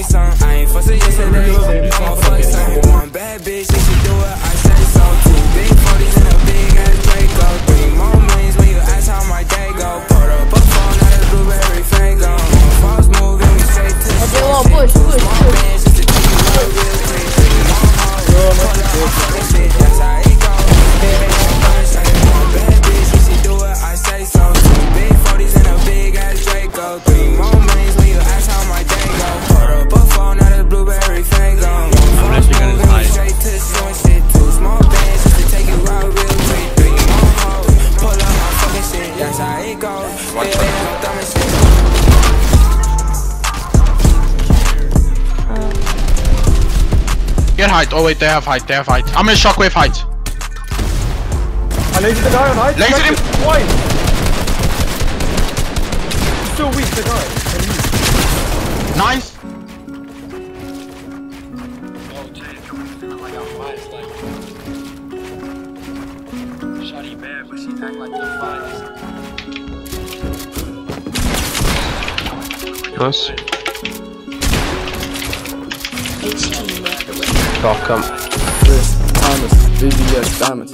me some. I ain't fussing yesterday. I'm a fuck son. One bad bitch, she should do it. Get height. Oh wait, they have height. They have height. I'm in shockwave height. I lasered the guy on height. Lasered him. Why? He's so weak, the guy. Nice. Shotty bad, but she act like the finest. Nice. Welcome. Wrist, Thomas, VVS diamonds.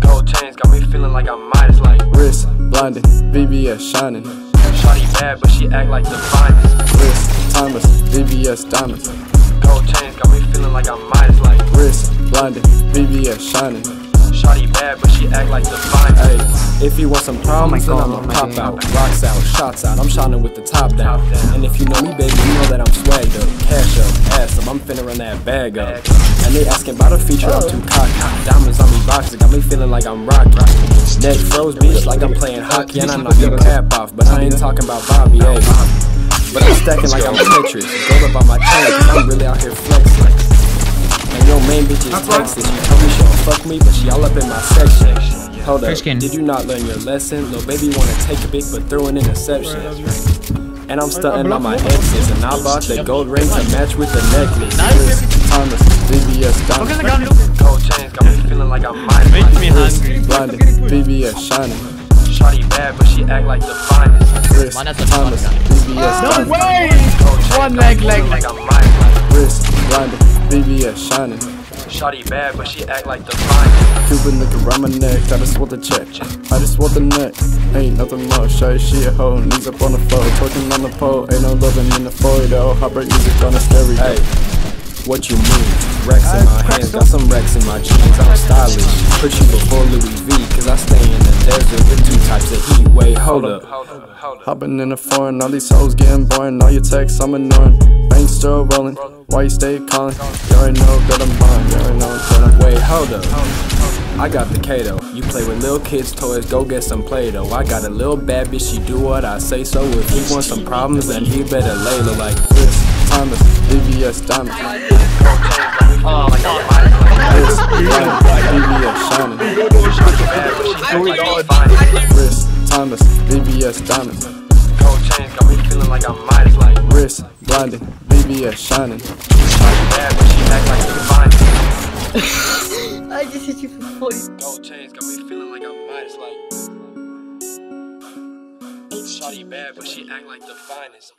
Gold chains got me feeling like I'm Midas like Wrist, blinding, VVS shining. Shotty bad, but she act like the finest. Wrist, Thomas, VVS diamonds. Gold chains got me feeling like I'm Midas like Wrist, blinding, VVS shining. Shotty bad, but she act like the finest. Hey, if you want some problems, Oh my then I'ma pop out. Rocks out, shots out. I'm shining with the top down. Top down. And if you know me, baby, you know that I'm swagged up. Cash up, ass up. I'm finna run that bag up. And they asking about a feature, I'm too cocky. Diamonds on me boxes, got me feeling like I'm rocky. Neck froze, bitch, like I'm playing hockey. And I knock your cap off, but I ain't talking about Bobby, hey. But I'm stacking like I'm Tetris. Gold up on my chain, cause I'm really out here flexing. And your main bitch is Texas. She told me she don't fuck me, but she all up in my section. Hold up, did you not learn your lesson? Little baby wanna take a pic, but throw an interception. And I'm stunting on my exes, and I bought the gold ring to match with the necklace. Wrist, Thomas, VVS diamond, Gold chains got me feeling like I'm Midas Make like me hungry. blinding, VVS shining. Shotty bad, but she act like the finest. Wrist, that's a Thomas, shotgun. VVS diamond. way! One leg, me leg, leg. like I'm Midas like Wrist, blinding, VVS shining. Shotty bad, but she act like the fine. Cuban nigga around my neck, I just want the check. I just want the neck, ain't nothing more. Shy she a hoe, knees up on the floor, twerking on the pole, ain't no loving in the photo. Oh. Heartbreak music on the stereo. Hey, what you mean? Racks in my hands, got some racks in my jeans. I'm stylish. Put you before Louis V, cause I stay in the desert with two types of heat. Wait, hold up. Hold hold up. Hopping in the foreign, all these hoes getting boring. All your texts, I'm annoying. Bank still rolling. Why you stay calling? You already know that I'm buying. You already know that I'm. Wait, hold up. I got the Kato. You play with little kids' toys, go get some Play Doh. I got a little bad bitch, she do what I say so. If he wants some problems, then he better lay low like this. Thomas, VVS Diamond. Oh my god, diamond, VVS shining. Shotty bad, but she act like the finest. Wrist, Thomas, VVS Diamond. Gold chains got me feeling like I'm Midas like Wrist, blinding, VVS shining. Shotty bad, but she act like the finest. I just hit you for 40. Gold chains got me feeling like I'm Midas like Shotty bad, but she act like the finest.